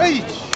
Hey!